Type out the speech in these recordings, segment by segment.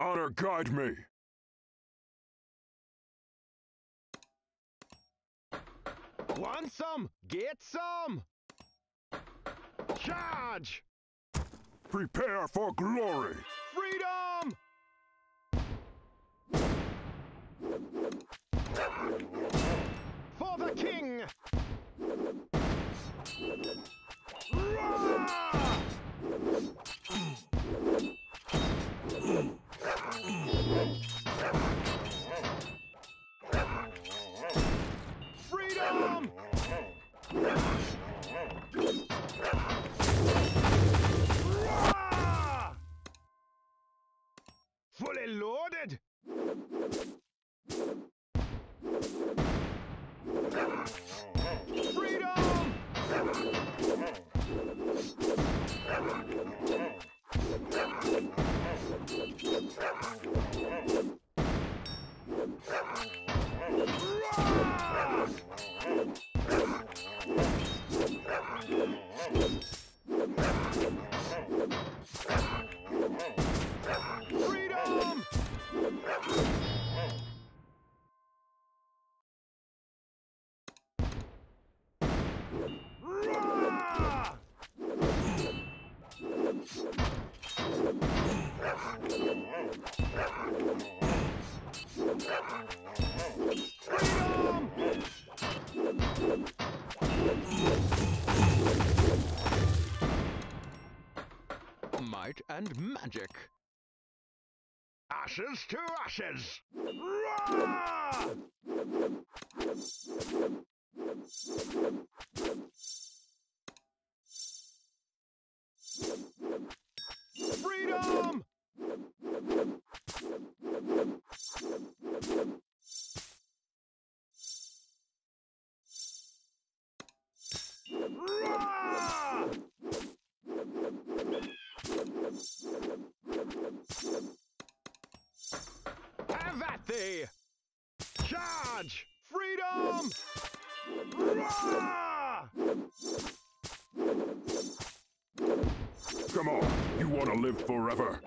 Honor guide me. Want some? Get some! Charge! Prepare for glory. Freedom! For the king! Might and magic. Ashes to ashes! Freedom! Live forever.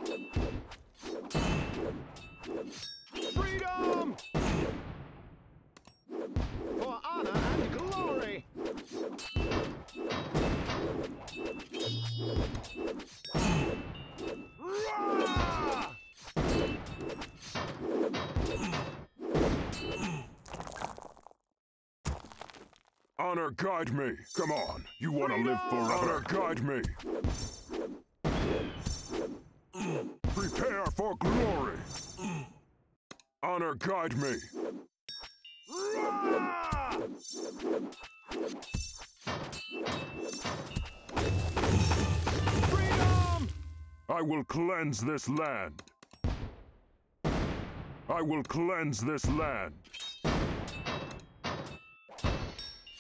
Freedom! For honor and glory! Honor guide me. Come on. You want to live forever. Honor guide me. Honor guide me. Freedom! I will cleanse this land. I will cleanse this land.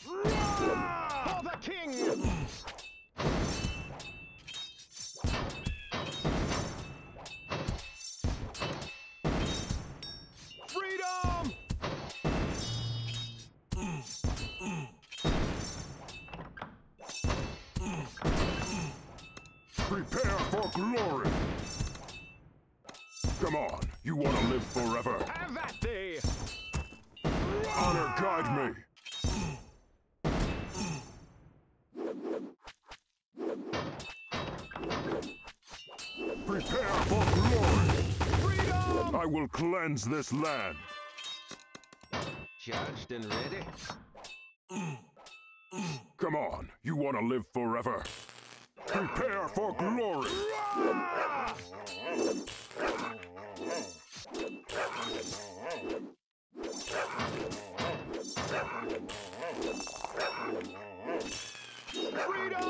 For the king! For glory. Come on. You want to live forever. Have at thee! Honor guide me. Prepare for glory. Freedom! I will cleanse this land. Charged and ready. Come on. You want to live forever. Prepare for glory. Freedom!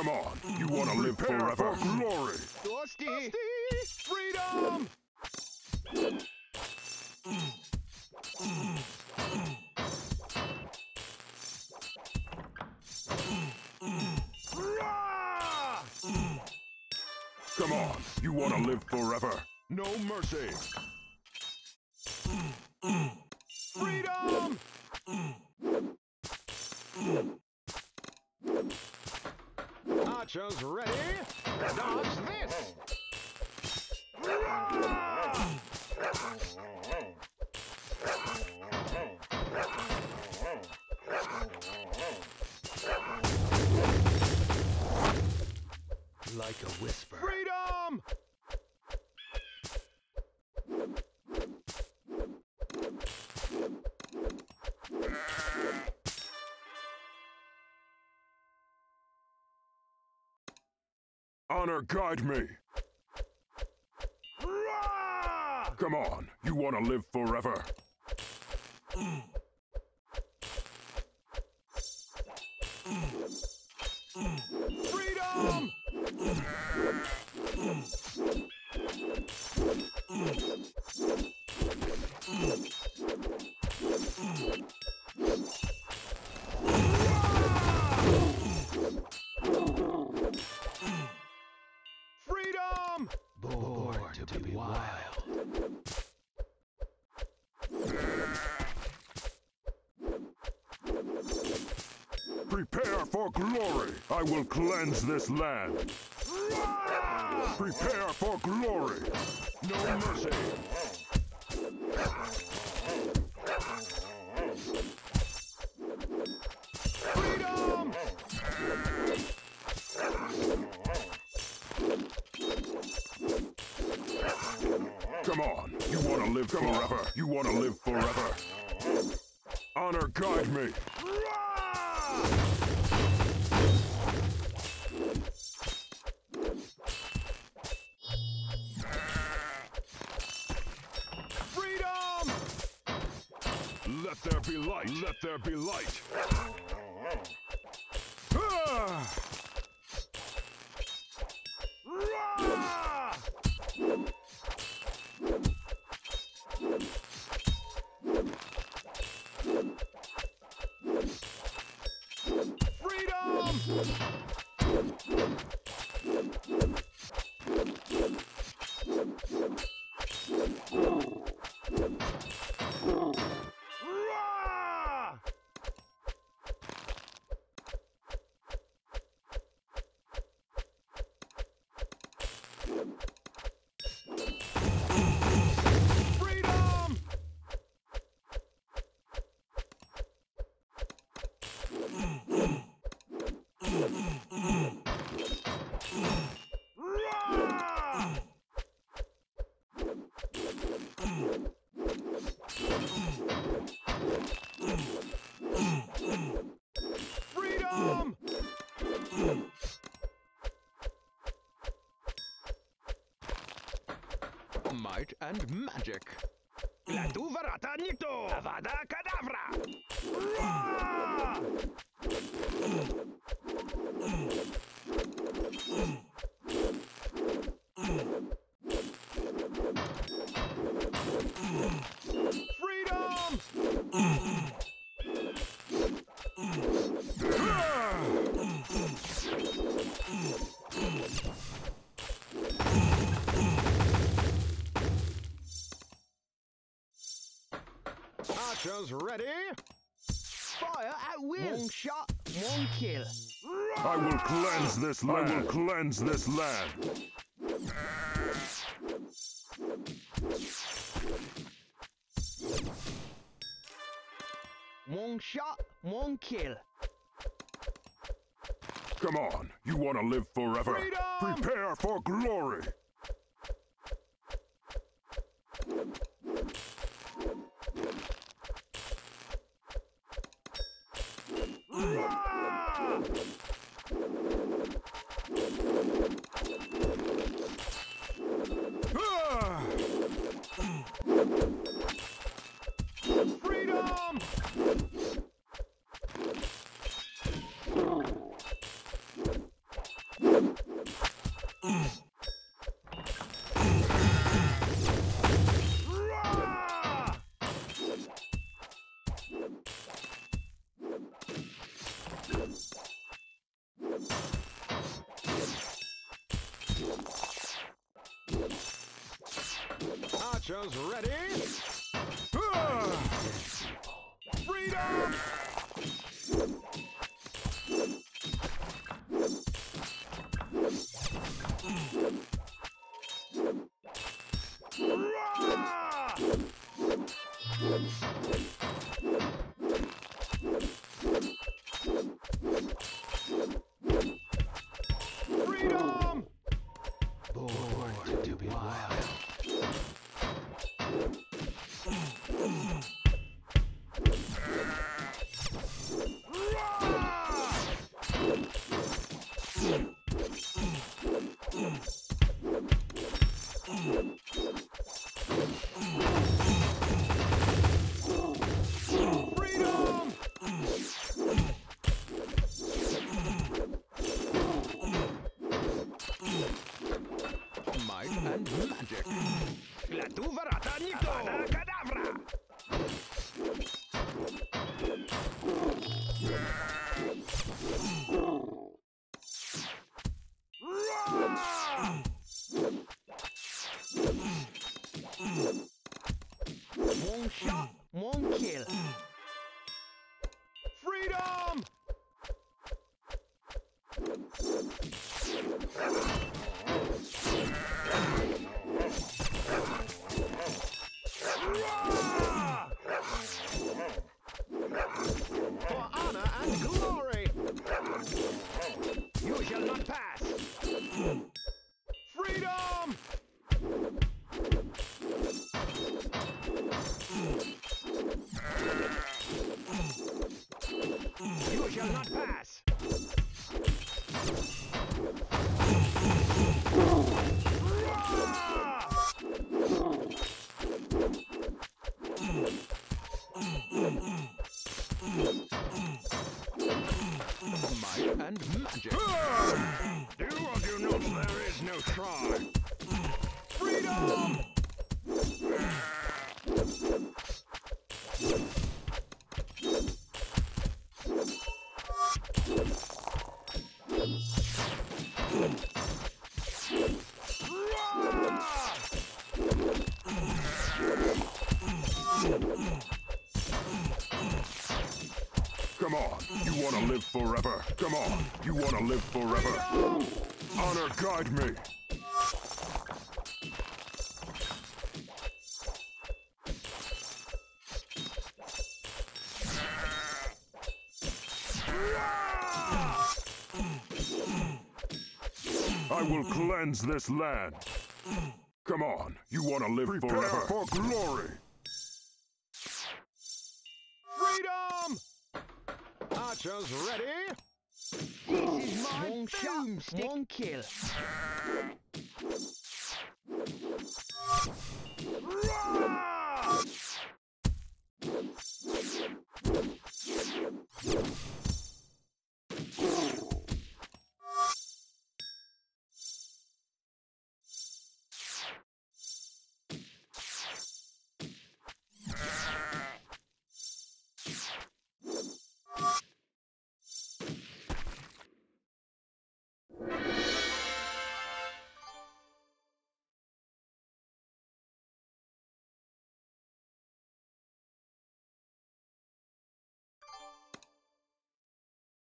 Come on, you want to live forever? For glory. Dusty! Freedom! Come on, you want to live forever? No mercy! Freedom! Archers ready? Dodge this! Like a whisper. Freedom! Guide me. Come on, you want to live forever? Freedom! Prepare for glory. I will cleanse this land. Prepare for glory. No mercy! Freedom! Come on, you want to live Come forever. You want to live forever. Honor guide me. Let there be light. Let there be light. Ah! Might and magic. Klaatu verata nikto! Avada kedavra! Kill. I will cleanse this land. I will cleanse this land. One shot, one kill. Come on, you want to live forever? Freedom! Prepare for glory. Archers ready? Freedom! Shot, one kill. Freedom! For honor and glory! You shall not pass! Freedom! Come on, you want to live forever. Come on, you want to live forever. Honor, guide me. I will cleanse this land. Come on, you want to live Prepare forever. for glory. Freedom! Archers ready! This is my one one kill.